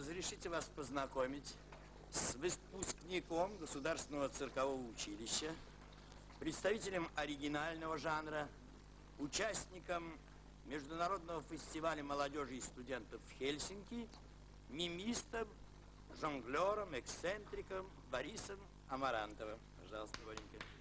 разрешите вас познакомить с выпускником Государственного циркового училища, представителем оригинального жанра, участником Международного фестиваля молодежи и студентов в Хельсинки, мимистом, жонглером, эксцентриком Борисом Амарантовым. Пожалуйста, Боренька.